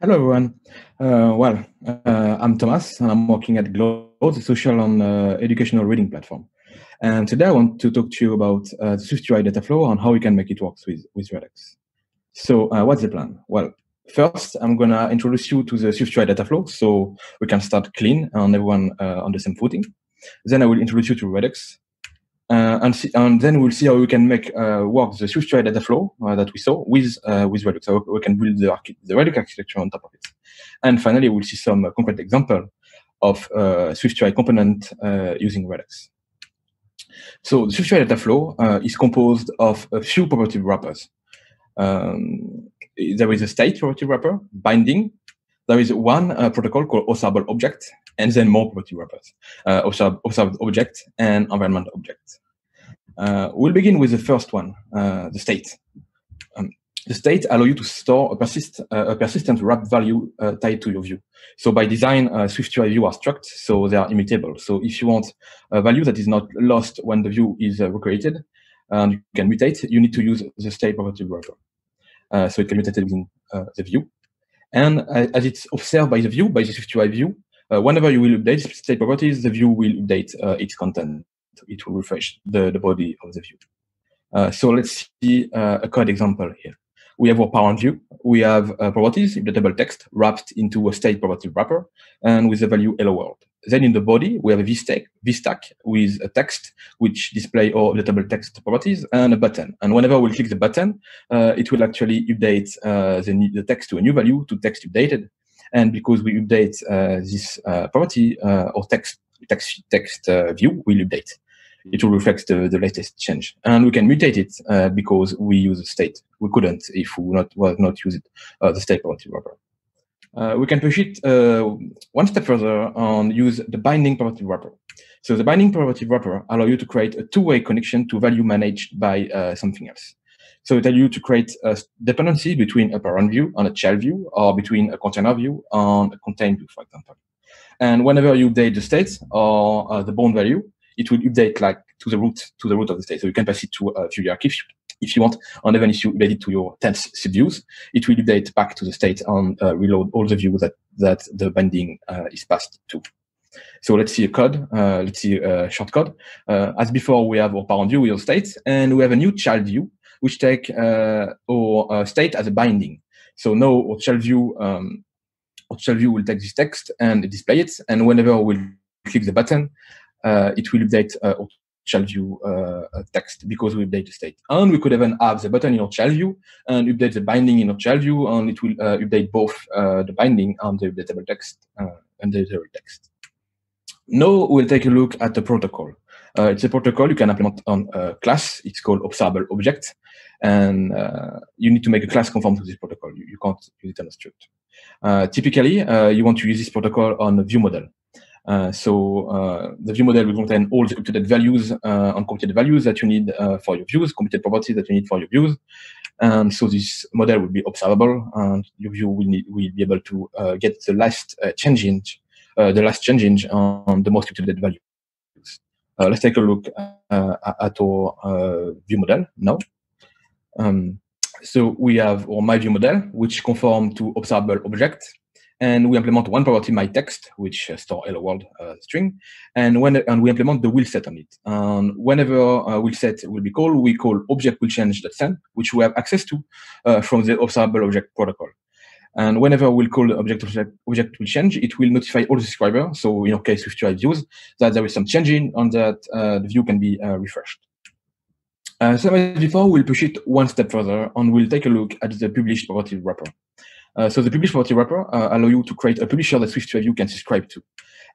Hello, everyone. Uh, well, uh, I'm Thomas, and I'm working at Glose, the social and uh, educational reading platform. And today I want to talk to you about uh, the SwiftUI data flow and how we can make it work with, with Redux. So uh, what's the plan? Well, first, I'm going to introduce you to the SwiftUI data flow so we can start clean and everyone uh, on the same footing. Then I will introduce you to Redux, uh, and, see, and, then we'll see how we can make uh, work the SwiftUI data flow uh, that we saw with uh, with Redux. So we can build the, the, Redux architecture on top of it. And finally, we'll see some uh, concrete example of uh, SwiftUI component using Redux. So the SwiftUI data flow is composed of a few property wrappers. Um, there is a state property wrapper, binding. There is one protocol called observable object, and then more property wrappers, uh, observed, observed object and environment object. Uh, we'll begin with the first one, uh, the state. Um, the state allow you to store a, persist, uh, a persistent wrap value uh, tied to your view. So by design, uh, SwiftUI view are struct, so they are immutable. So if you want a value that is not lost when the view is recreated, and you can mutate, you need to use the state property wrapper. so it can mutate within the view. And as it's observed by the view, by the SwiftUI view, uh, whenever you will update state properties, the view will update uh, its content. It will refresh the, the body of the view. Uh, so let's see a code example here. We have our parent view. We have properties, updatable text, wrapped into a state property wrapper, and with the value hello world. Then in the body, we have a VStack, VStack with a text which display all updatable text properties and a button. And whenever we click the button, uh, it will actually update uh, the, the, text to a new value to text updated. And because we update uh, this uh, property uh, or text text text view will update. It will reflect the, the latest change, and we can mutate it because we use a state. We couldn't if we not was not use it the state property wrapper. Uh, we can push it uh, one step further and use the binding property wrapper. So the binding property wrapper allow you to create a two-way connection to value managed by uh, something else. So it allows you to create a dependency between a parent view and a child view, or between a container view and a contain view, for example. And whenever you update the state or uh, the bound value, it will update like to the root to the root of the state. So you can pass it to a view hierarchy if you, want. And even if you update it to your 10th subviews, it will update back to the state and uh, reload all the views that that the binding uh, is passed to. So let's see a code. Uh, let's see a short code. Uh, as before, we have our parent view with our state, and we have a new child view which take uh, our uh, state as a binding. So now our child view, um, child view will take this text and display it. And whenever we click the button, uh, it will update our child view uh, text because we update the state. And we could even have the button in our child view and update the binding in our child view, and it will uh, update both uh, the binding and the updatable text and the text. Now we'll take a look at the protocol. Uh, it's a protocol you can implement on a class. It's called observable object. And uh, you need to make a class conform to this protocol. You, you can't use it on a struct. Uh, typically, uh, you want to use this protocol on a view model. Uh, so uh, the view model will contain all the computed values and computed values that you need for your views, computed properties that you need for your views. And so this model will be observable, and your view will, need, will be able to get the last change in, the last change in on the most computed value. Uh, let's take a look uh, at our uh, view model now. Um, so we have our my view model, which conform to observable object. And we implement one property my text, which uh, store hello world uh, string, and when and we implement the will set on it. And whenever uh, will set will be called, we call object will change that send, which we have access to uh, from the observable object protocol. And whenever we'll call object object will change, it will notify all the subscribers. So in our case, SwiftUI views, that there is some changing and that uh, the view can be uh, refreshed. Uh, so as before, we'll push it one step further and we'll take a look at the published property wrapper. Uh, so the published property wrapper uh, allow you to create a publisher that SwiftUI view can subscribe to.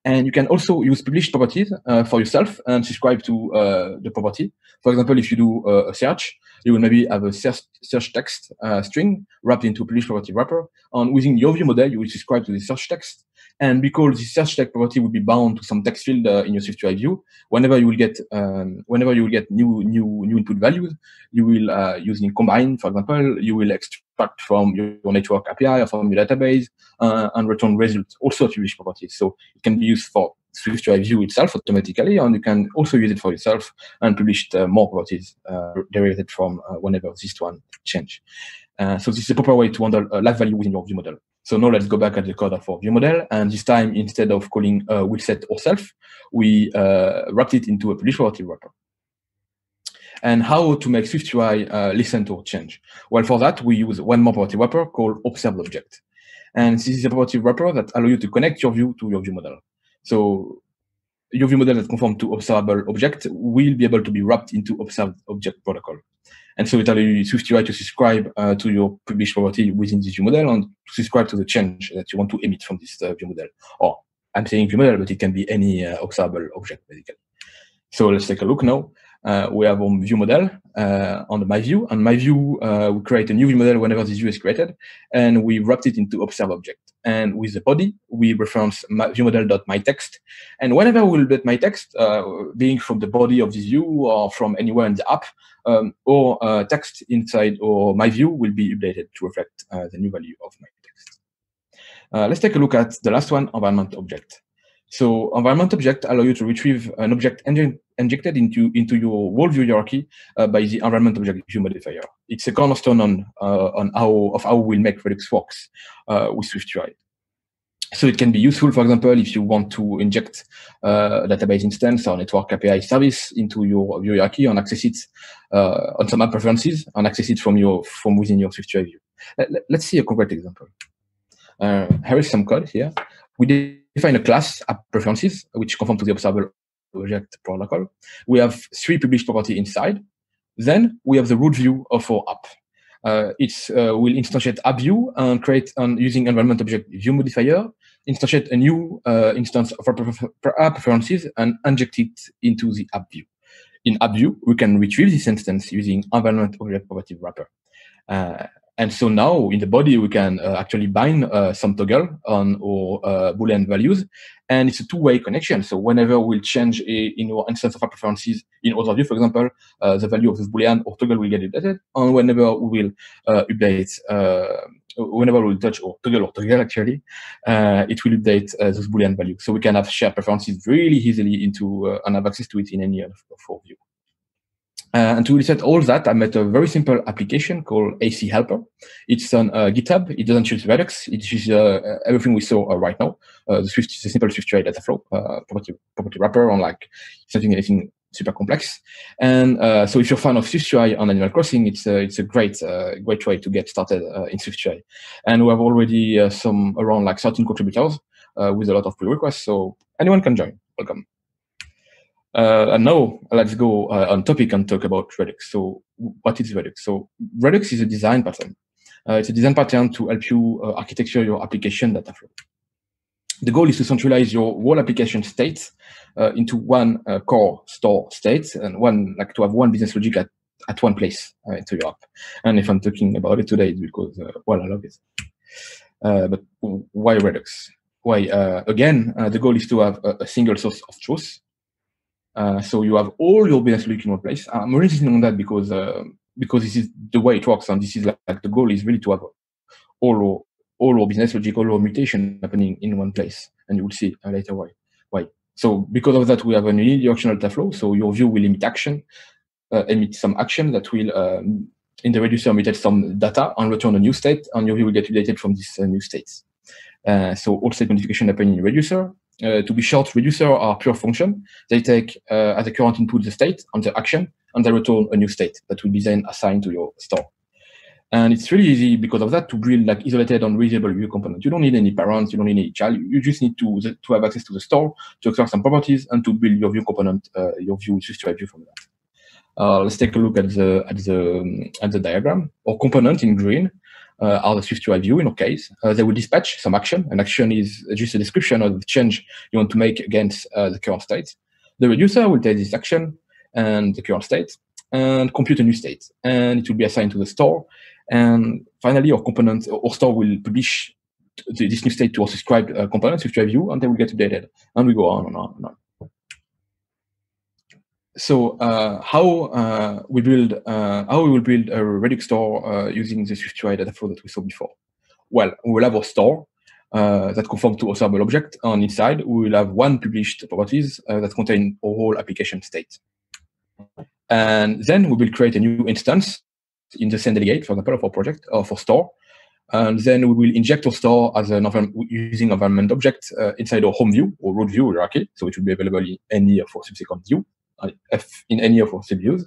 And you can also use published properties uh, for yourself and subscribe to uh, the property. For example, if you do uh, a search, you will maybe have a search, search text uh, string wrapped into a published property wrapper. And within your view model, you will subscribe to the search text. And because the search text property will be bound to some text field uh, in your SwiftUI view, whenever you will get um, whenever you will get new new new input values, you will uh, using combine, for example, you will extract from your, your network API or from your database uh, and return results also published properties. So it can be used for SwiftUI view itself automatically, and you can also use it for yourself and publish uh, more properties uh, derived from uh, whenever this one change. Uh, so this is a proper way to handle a live value within your view model. So now let's go back at the code of our view model. And this time, instead of calling uh, will set ourselves, we uh, wrapped it into a publish property wrapper. And how to make SwiftUI uh, listen to change? Well, for that, we use one more property wrapper called observed object. And this is a property wrapper that allows you to connect your view to your view model. So view model that conforms to observable object will be able to be wrapped into observed object protocol. And so it allows SwiftUI to subscribe uh, to your published property within this view model and to subscribe to the change that you want to emit from this uh, view model. Or I'm saying view model, but it can be any uh, observable object, basically. So let's take a look now. Uh, we have our view model uh, on the my view. On my view, uh, we create a new view model whenever this view is created, and we wrapped it into observe object. And with the body, we reference view model.myText. And whenever we will update my text, uh, being from the body of the view or from anywhere in the app, um, or uh, text inside or my view will be updated to reflect uh, the new value of my text. let's take a look at the last one, environment object. So environment object allow you to retrieve an object injected into, into your whole view hierarchy uh, by the environment object view modifier. It's a cornerstone on, uh, on how, of how we'll make Redux works uh, with SwiftUI. So it can be useful, for example, if you want to inject uh, a database instance or network API service into your view hierarchy and access it uh, on some app preferences and access it from your from within your SwiftUI view. Let, us see a concrete example. Uh, here is some code here. We define a class app preferences, which conform to the observable object protocol. We have three published property inside. Then we have the root view of our app. Uh, it uh, will instantiate app view and create an using environment object view modifier, instantiate a new uh, instance of our app preferences and inject it into the app view. In app view, we can retrieve this instance using environment object property wrapper. And so now in the body, we can uh, actually bind uh, some toggle on our uh, Boolean values. And it's a two-way connection. So whenever we'll change a, in our instance of our preferences in other view, for example, uh, the value of this Boolean or toggle will get updated. And whenever we will uh, update, uh, whenever we'll touch or toggle or toggle actually, it will update those Boolean values. So we can have shared preferences really easily into and have access to it in any of our view. Uh, and to reset all that, I made a very simple application called AC Helper. It's on uh, GitHub. It doesn't use Redux. It uses uh, everything we saw uh, right now. Uh, the Swift a simple SwiftUI data flow, uh, property, property wrapper on like something anything super complex. And so if you're a fan of Swift UI on Animal Crossing, it's it's a great great way to get started in Swift UI. And we have already some around like 13 contributors with a lot of pull requests. So anyone can join. Welcome. Uh, and now let's go uh, on topic and talk about Redux. So what is Redux? So Redux is a design pattern. Uh, it's a design pattern to help you uh, architecture your application data flow. The goal is to centralize your whole application state uh, into one uh, core store state and one like to have one business logic at, at one place into your app. And if I'm talking about it today, it's because well I love it. but why Redux? Why again? the goal is to have a, a single source of truth uh, so you have all your business logic in one place. I'm really insisting on that because uh, because this is the way it works, and this is like, like the goal is really to have all all our business logic, all mutation happening in one place, and you will see uh, later why. Why? So because of that, we have a unidirectional data flow. So your view will emit action, uh, emit some action that will um, in the reducer mutate some data and return a new state, and your view will get updated from this uh, new states. Uh, so all state modification happen in reducer. Uh, to be short, reducer are pure function. They take uh, as a current input the state and the action, and they return a new state that will be then assigned to your store. And it's really easy because of that to build like isolated and reusable view component. You don't need any parents, you don't need any child. You just need to to have access to the store to extract some properties and to build your view component, uh, your view SwiftUI view from that. Uh, let's take a look at the at the at the diagram. Or component in green are the SwiftUI view in our case. Uh, they will dispatch some action. An action is just a description of the change you want to make against uh, the current state. The reducer will take this action and the current state and compute a new state. And it will be assigned to the store. And finally, our component or store will publish this new state to our subscribed uh, component, SwiftUI view, and they will get updated. And we go on and on and on so uh, how uh, we build uh, how we will build a Redux store using the SwiftUI data flow that we saw before. Well, we will have a store uh, that conforms to observable object, and inside we will have one published properties uh, that contain a whole application state. And then we will create a new instance in the scene delegate, for example, of our project or for store. And then we will inject our store as an using environment object uh, inside our home view or root view hierarchy. So it will be available in any of our subsequent view, in any of our subviews.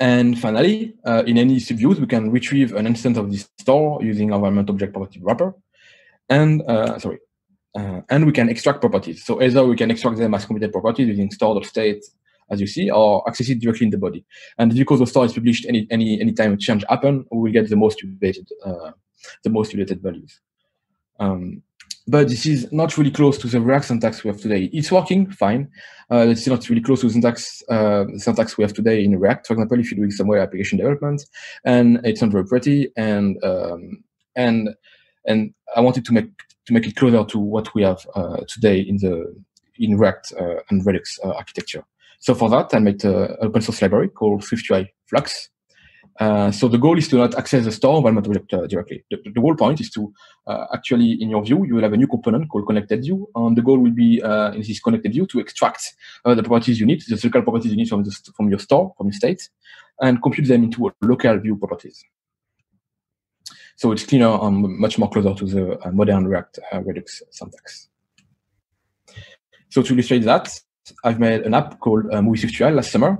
And finally, uh, in any subviews, we can retrieve an instance of this store using environment object property wrapper. And uh, sorry, uh, and we can extract properties. So either we can extract them as committed properties using store.state, as you see, or access it directly in the body. And because the store is published any any any time a change happen, we will get the most related uh, the most related values. Um, but this is not really close to the React syntax we have today. It's working fine. Uh, it's not really close to the syntax, uh, syntax we have today in React. For example, if you're doing some web application development, and it's not very pretty, and um, and and I wanted to make to make it closer to what we have uh, today in the in React uh, and Redux uh, architecture. So for that, I made an open source library called SwiftUI Flux. Uh, so the goal is to not access the store environment object uh, directly. The, the, whole point is to uh, actually, in your view, you will have a new component called connected view, and the goal will be in this connected view to extract the properties you need, the local properties you need from the, from your store, from your state, and compute them into a local view properties. So it's cleaner and much more closer to the uh, modern React uh, Redux syntax. So to illustrate that, I've made an app called uh, Movie SwiftUI last summer.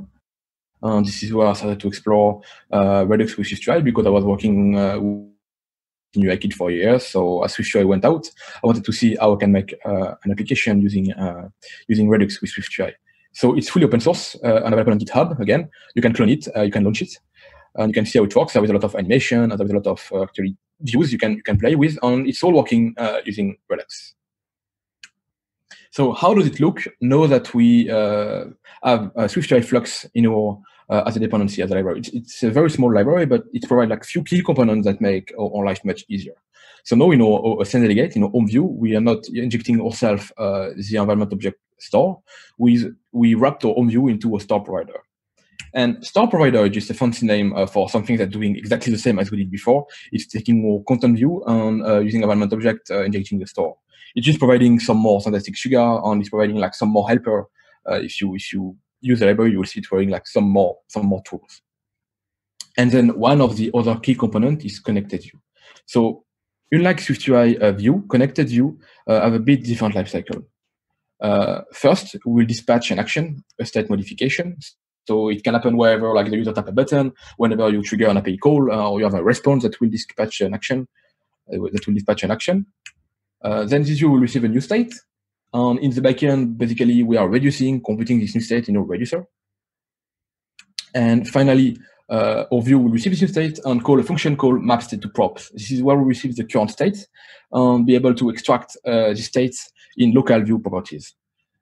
And this is where I started to explore uh, Redux with SwiftUI because I was working uh, in UIKit for years. So as SwiftUI went out, I wanted to see how I can make uh, an application using uh, using Redux with SwiftUI. So it's fully open source uh, and available on GitHub. Again, you can clone it, uh, you can launch it, and you can see how it works. There is a lot of animation, and there is a lot of uh, actually views you can you can play with, and it's all working uh, using Redux. So how does it look now that we uh, have a SwiftUI Flux in our uh, as a dependency as a library? It's, it's, a very small library, but it provides like few key components that make our, our life much easier. So now in our, our delegate, in our home view, we are not injecting ourselves uh, the environment object store. We we wrapped our home view into a store provider. And Store Provider is just a fancy name uh, for something that's doing exactly the same as we did before. It's taking more content view and uh, using environment object, uh, injecting the store. It's just providing some more syntactic sugar and it's providing like some more helper. Uh, if you if you use the library, you will see it providing like some more some more tools. And then one of the other key component is connected view. So unlike SwiftUI uh, view, connected view uh, have a bit different lifecycle. Uh, first, we'll dispatch an action, a state modification. So it can happen wherever, like the user tap a button, whenever you trigger an API call, uh, or you have a response that will dispatch an action, uh, that will dispatch an action. Uh, then this view will receive a new state. And in the backend, basically, we are reducing, computing this new state in a reducer. And finally, uh, our view will receive this new state and call a function called map state to props. This is where we receive the current state and be able to extract uh, the states in local view properties.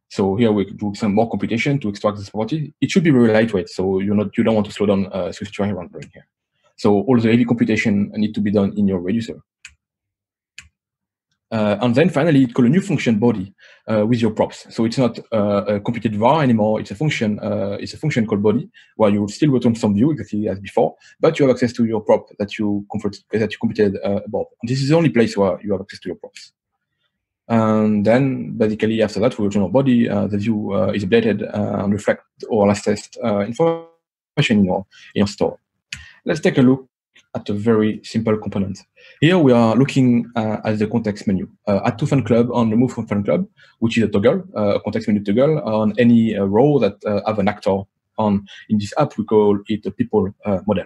So here we do some more computation to extract this property. It should be very lightweight, so you're not you don't want to slow down uh, SwiftUI rendering here. So all the heavy computation need to be done in your reducer. Uh, and then finally, call a new function body uh, with your props. So it's not uh, a computed var anymore. It's a function. Uh, it's a function called body, where you still return some view exactly as before, but you have access to your prop that you computed that you computed uh, above. And this is the only place where you have access to your props. And then basically after that, we return our body. Uh, the view is updated and reflect our last test information in your, in your store. Let's take a look at a very simple component. Here we are looking uh, at the context menu. Uh, add to fan club and remove from fan club, which is a toggle, a context menu toggle on any row that have an actor on. In this app, we call it a people model.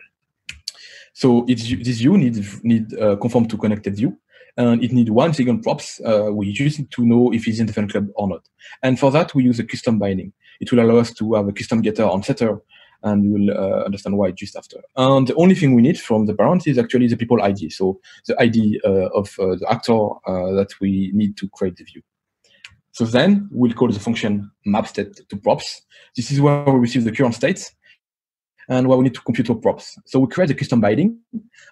So it's, this view needs need conform to connected view and it needs one second props. Uh, we use it to know if he's in the fan club or not. And for that, we use a custom binding. It will allow us to have a custom getter on setter, and you will uh, understand why just after. And the only thing we need from the parent is actually the people ID. So the ID uh, of uh, the actor uh, that we need to create the view. So then we'll call the function map state to props. This is where we receive the current state and where we need to compute our props. So we create a custom binding.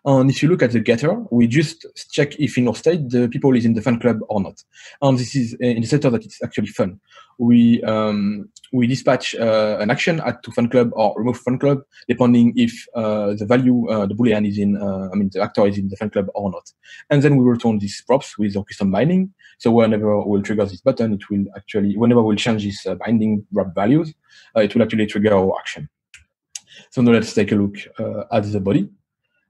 And if you look at the getter, we just check if in our state the people is in the fan club or not. And this is uh, in the setter that it's actually fun. We um, we dispatch uh, an action add to fan club or remove fan club, depending if uh, the value, uh, the boolean is in, uh, I mean, the actor is in the fan club or not. And then we return these props with our custom binding. So whenever we'll trigger this button, it will actually, whenever we'll change this uh, binding wrap values, it will actually trigger our action. So now let's take a look uh, at the body.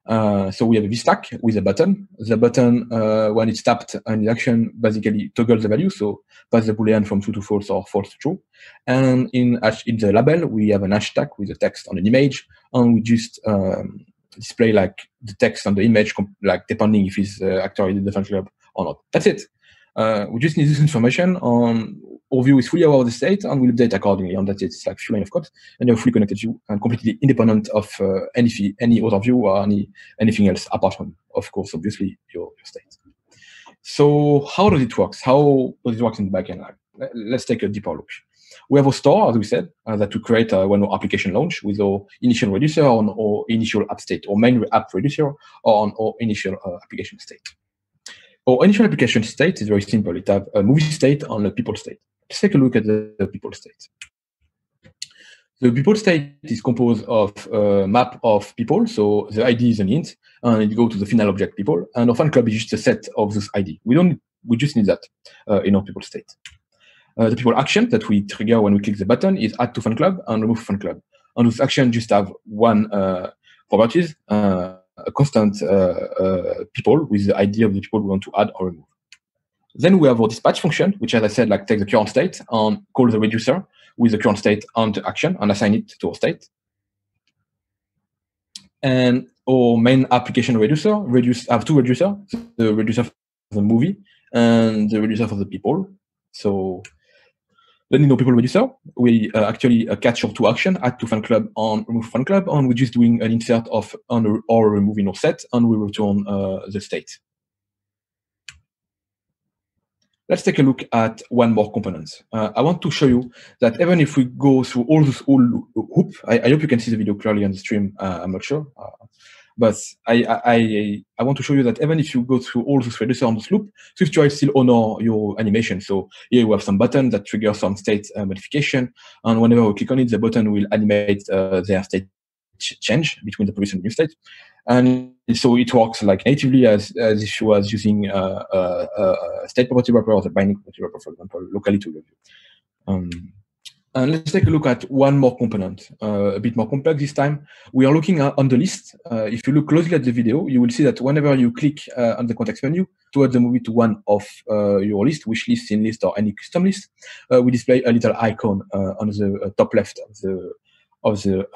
Uh, so we have a VStack with a button. The button, uh, when it's tapped and the action, basically toggles the value. So pass the boolean from true to false or false to true. And in, in the label, we have an HStack with a text on an image, and we just um, display like the text on the image, like depending if it's uh, actually the club or not. That's it. Uh, we just need this information on our view is fully aware of the state and will update accordingly. And that's it. It's like few line of code, and you're fully connected view and completely independent of uh, any any other view or any anything else apart from, of course, obviously your, your state. So how does it work? How does it work in the backend? Let's take a deeper look. We have a store, as we said, uh, that we create uh, when our application launch with our initial reducer on our initial app state, or main app reducer, on our initial uh, application state. Our initial application state is very simple. It has a movie state and a people state. Let's take a look at the, people state. The people state is composed of a map of people. So the ID is an int, and it goes to the final object people. And our fan club is just a set of those ID. We don't. We just need that uh, in our people state. Uh, the people action that we trigger when we click the button is add to fan club and remove fan club. And those action just have one uh, properties, uh, constant uh, uh, people with the ID of the people we want to add or remove. Then we have our dispatch function, which, as I said, like take the current state and call the reducer with the current state and the action and assign it to our state. And our main application reducer reduce have two reducer, the reducer for the movie and the reducer for the people. So then in our people reducer, we uh, actually uh, catch your two action, add to fan club and remove fan club, and we're just doing an insert of on or removing our set, and we return uh, the state. Let's take a look at one more component. Uh, I want to show you that even if we go through all this whole hoop, I, I hope you can see the video clearly on the stream. Uh, I'm not sure. Uh, but I, I, I want to show you that even if you go through all those reducer on this loop, SwiftUI still honor your animation. So here we have some button that trigger some state uh, modification. And whenever we click on it, the button will animate uh, their state ch change between the previous and new state. And so it works like natively as, as if you was using uh, a state property wrapper or the binding property wrapper, for example, locally to your view. Um, and let's take a look at one more component, uh, a bit more complex this time. We are looking at, on the list. Uh, if you look closely at the video, you will see that whenever you click uh, on the context menu to add the movie to one of uh, your list, wish list, seen list, or any custom list, uh, we display a little icon uh, on the top left of the of the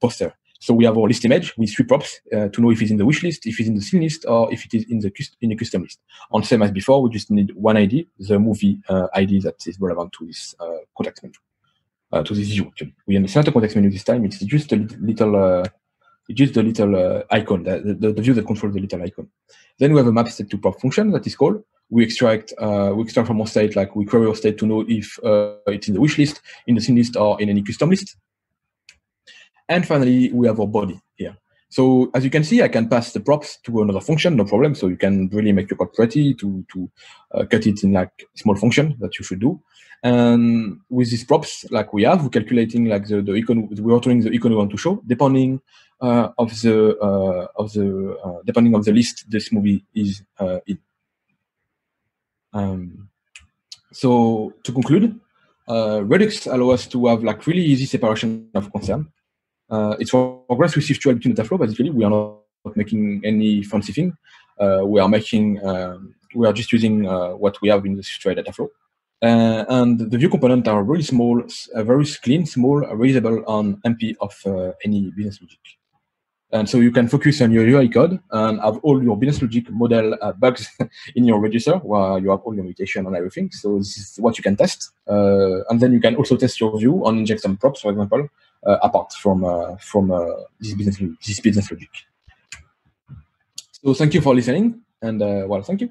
poster. So we have our list image with three props to know if it's in the wish list, if it's in the seen list, or if it is in the in a custom list. On same as before, we just need one ID, the movie ID that is relevant to this context menu uh, to this view. We understand the context menu this time. It's just a little, uh, just a little uh, icon, the, the, the, view that controls the little icon. Then we have a map state to prop function that is called. We extract, uh, we extract from our state, like we query our state to know if uh, it's in the wish list, in the seen list, or in any custom list. And finally, we have our body here. So as you can see, I can pass the props to another function, no problem. So you can really make your code pretty to, to uh, cut it in like small function that you should do. And with these props, like we have, we're calculating like the, the icon, we're returning the icon we want to show, depending uh, of the uh, of the uh, depending of the list this movie is uh, in. Um, so to conclude, uh, Redux allows us to have like really easy separation of concern. Uh, it's for progress with SwiftUI between Dataflow. Basically, we are not making any fancy thing. we are making um, we are just using what we have in the SwiftUI Dataflow. Uh, and the view components are really small, uh, very clean, small, reusable on MP of uh, any business logic. And so you can focus on your UI code and have all your business logic model uh, bugs in your register where you have all your mutation and everything. So this is what you can test. Uh, and then you can also test your view and inject some props, for example, uh, Uh, apart from uh, from uh, this business this business logic. So thank you for listening, and well, thank you.